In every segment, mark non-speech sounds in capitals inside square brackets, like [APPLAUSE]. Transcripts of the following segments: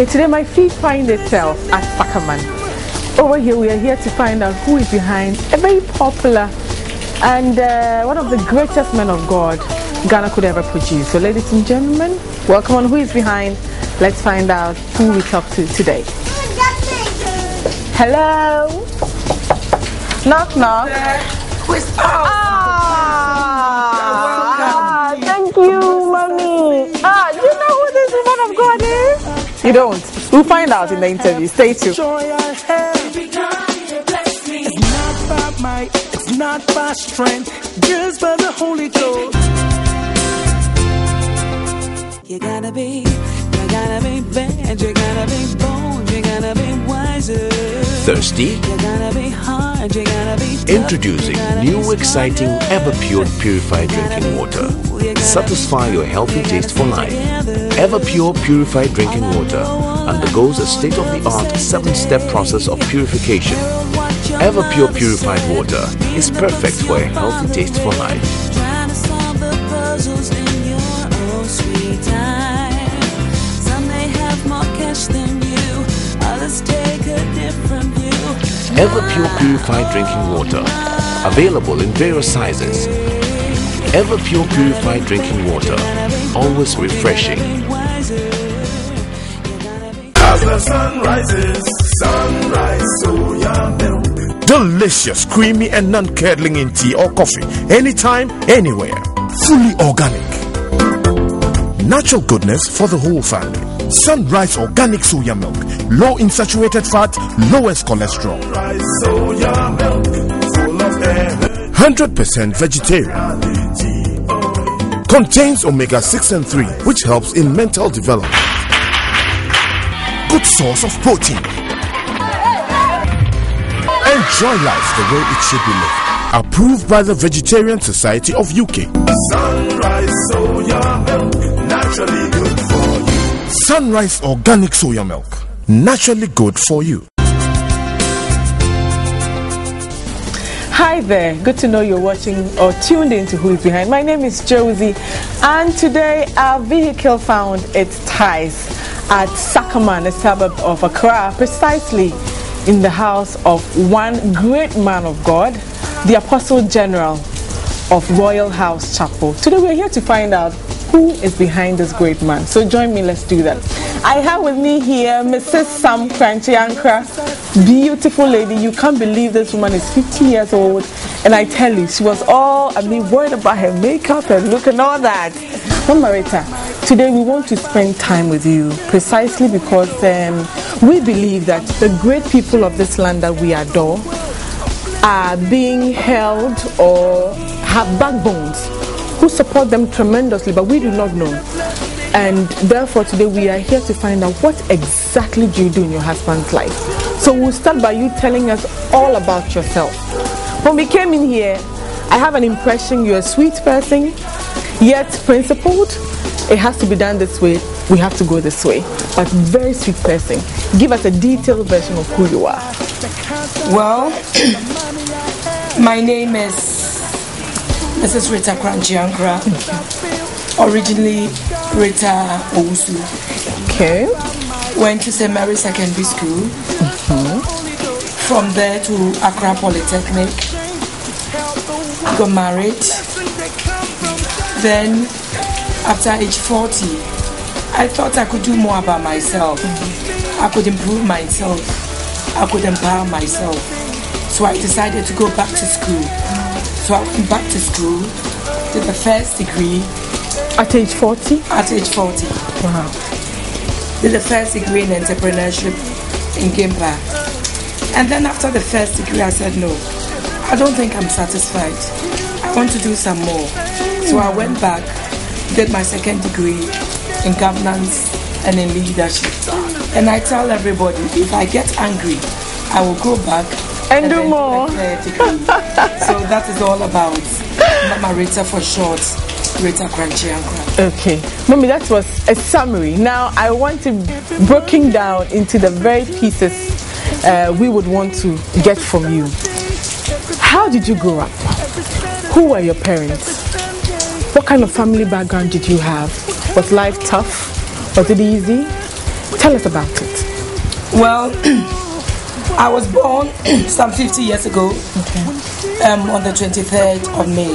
Okay, today my feet find itself at Sakaman. Over here, we are here to find out who is behind a very popular and uh, one of the greatest men of God Ghana could ever produce. So, ladies and gentlemen, welcome on who is behind. Let's find out who we talk to today. Hello. Knock knock. Who is Ah, You don't. We'll find out in the interview. Stay tuned. joy I have. It's not by might, it's not by strength, just by the Holy Ghost. You gotta be, you gotta be bad, you gotta be bold, you gotta be wiser. Thirsty? You gotta be hard, you gotta be tough, Introducing new exciting smarter. Everpure Purified Drinking Water. Satisfy your healthy taste for life. Everpure Purified Drinking Water undergoes a state-of-the-art seven-step process of purification. Everpure Purified Water is perfect for a healthy taste for life. View. Everpure Purified Drinking Water. Available in various sizes. Everpure Purified Drinking Water. Always refreshing. As the sun rises, sunrise soya milk. Delicious, creamy, and non curdling in tea or coffee. Anytime, anywhere. Fully organic. Natural goodness for the whole family. Sunrise organic soya milk. Low in saturated fat, lowest cholesterol. Rice soya milk, full of energy. 100% vegetarian. Contains omega 6 and 3, which helps in mental development. Good source of protein. Enjoy life the way it should be lived. Approved by the Vegetarian Society of UK. Sunrise Organic Soya Milk. Naturally good for you. Hi there. Good to know you're watching or tuned in to Who is Behind. My name is Josie, and today our vehicle found its ties at Sakaman, a suburb of Accra, precisely in the house of one great man of God, the Apostle General of Royal House Chapel. Today we're here to find out who is behind this great man. So join me, let's do that. I have with me here Mrs. Sam Korankye beautiful lady. You can't believe this woman is 50 years old. And I tell you, she was all, I mean, worried about her makeup and look and all that. Mama Marita, today we want to spend time with you precisely because um, we believe that the great people of this land that we adore are being held or have backbones who support them tremendously, but we do not know. And therefore, today we are here to find out what exactly do you do in your husband's life. So we'll start by you telling us all about yourself. When we came in here, I have an impression you're a sweet person, yet principled. It has to be done this way. We have to go this way. But very sweet person. Give us a detailed version of who you are. Well, [CLEARS THROAT] my name is Mrs. Rita Korankye Ankrah. Originally Rita Owusu. Okay. Went to St. Mary's Secondary School. Mm-hmm. From there to Accra Polytechnic. Got married. Then, after age 40, I thought I could do more about myself. I could improve myself. I could empower myself. So I decided to go back to school. So I went back to school, did the first degree At age 40? at age 40. Wow. Did the first degree in entrepreneurship in GIMPA. And then after the first degree, I said, no, I don't think I'm satisfied. I want to do some more. So I went back, did my second degree in governance and in leadership. And I tell everybody, if I get angry, I will go back And do more. a third degree. so that is all about Mama Rita for short, Rita Korankye Ankrah. Okay, mommy, that was a summary. Now I want to broken down into the very pieces uh, we would want to get from you. How did you grow up? Who were your parents? What kind of family background did you have? Was life tough? Was it easy? Tell us about it. Well, [CLEARS THROAT] I was born [CLEARS THROAT] some 50 years ago um, on the 23rd of May.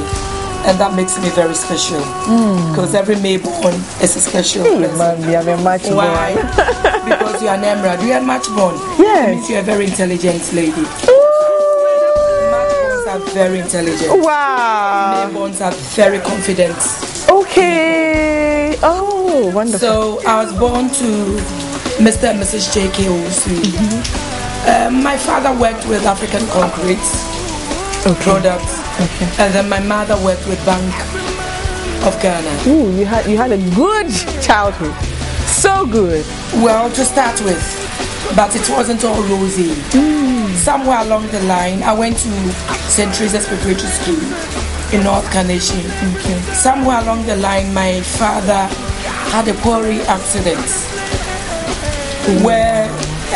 And that makes me very special because every May born is a special. Mommy, I'm a match Why? [LAUGHS] because you're an emerald. You are match born. Yes. Means you're a very intelligent lady. Match borns are very intelligent. Wow. May borns are very confident. Okay. Oh, wonderful. So I was born to Mr. and Mrs. J.K. Owusu. Um, my father worked with African Concrete products, and then my mother worked with Bank of Ghana. Ooh, you had you had a good childhood. So good. Well, to start with, but it wasn't all rosy. Somewhere along the line, I went to St. Teresa's Preparatory School in North Kaneshie. Somewhere along the line, my father had a quarry accident where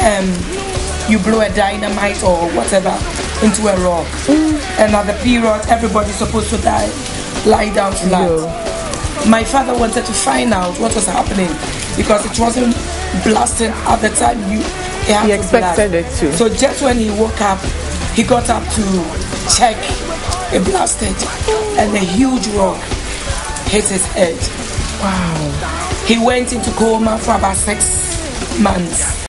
um, you blow a dynamite or whatever into a rock. Mm. And at the period, everybody's supposed to die, lie down flat. My father wanted to find out what was happening because it wasn't blasting at the time you He expected it to. So just when he woke up, he got up to check. It blasted, and a huge rock hit his head. Wow. He went into coma for about six months.